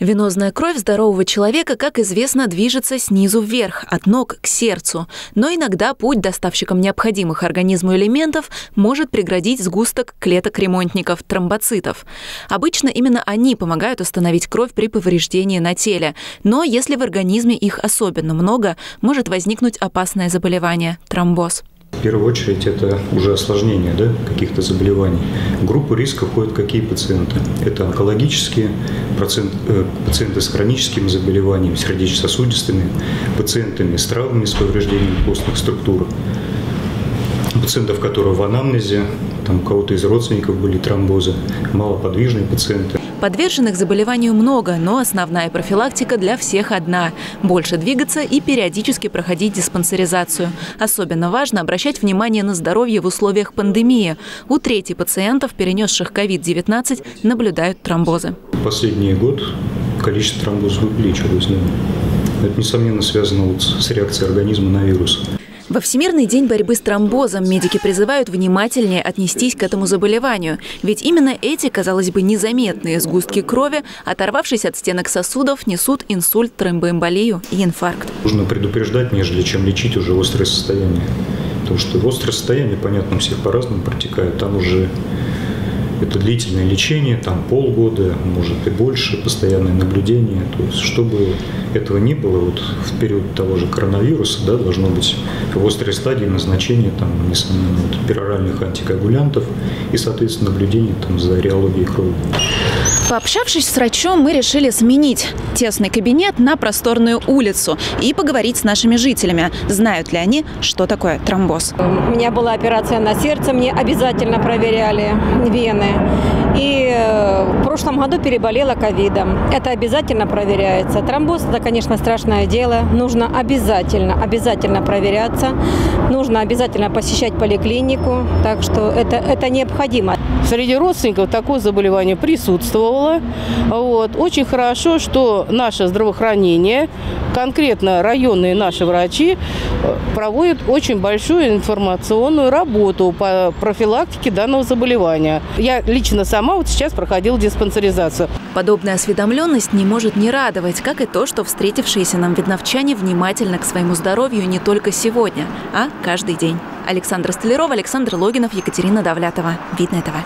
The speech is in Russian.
Венозная кровь здорового человека, как известно, движется снизу вверх, от ног к сердцу. Но иногда путь доставщикам необходимых организму элементов может преградить сгусток клеток-ремонтников, тромбоцитов. Обычно именно они помогают остановить кровь при повреждении на теле. Но если в организме их особенно много, может возникнуть опасное заболевание – тромбоз. В первую очередь это уже осложнение да, каких-то заболеваний. В группу риска входят какие пациенты? Это онкологические, процент, э, пациенты с хроническими заболеваниями, сердечно-сосудистыми, пациентами с травмами, с повреждением костных структур, пациентов, которые в анамнезе, там у кого-то из родственников были тромбозы, малоподвижные пациенты. Подверженных заболеванию много, но основная профилактика для всех одна – больше двигаться и периодически проходить диспансеризацию. Особенно важно обращать внимание на здоровье в условиях пандемии. У трети пациентов, перенесших COVID-19, наблюдают тромбозы. Последний год количество тромбозов увеличилось. Это, несомненно, связано вот с реакцией организма на вирус. Во Всемирный день борьбы с тромбозом медики призывают внимательнее отнестись к этому заболеванию. Ведь именно эти, казалось бы, незаметные сгустки крови, оторвавшись от стенок сосудов, несут инсульт, тромбоэмболию и инфаркт. Нужно предупреждать, нежели чем лечить уже острое состояние. Потому что острое состояние, понятно, у всех по-разному протекает. Там уже это длительное лечение, там полгода, может и больше, постоянное наблюдение. То есть, чтобы этого не было, вот в период того же коронавируса, да, должно быть в острой стадии назначения, там, несомненно, вот, пероральных антикоагулянтов и, соответственно, наблюдение там, за реологией крови. Пообщавшись с врачом, мы решили сменить тесный кабинет на просторную улицу и поговорить с нашими жителями. Знают ли они, что такое тромбоз? У меня была операция на сердце, мне обязательно проверяли вены. И э, в прошлом году переболела ковидом. Это обязательно проверяется. Тромбоз – это, конечно, страшное дело. Нужно обязательно, обязательно проверяться. Нужно обязательно посещать поликлинику. Так что это, это необходимо. Среди родственников такое заболевание присутствовало. Вот. Очень хорошо, что наше здравоохранение, конкретно районные наши врачи, проводят очень большую информационную работу по профилактике данного заболевания. Я лично сама вот сейчас проходила диспансеризацию. Подобная осведомленность не может не радовать, как и то, что встретившиеся нам видновчане внимательны к своему здоровью не только сегодня, а каждый день. Александра Столярова, Александр Логинов, Екатерина Давлятова. Видно этого.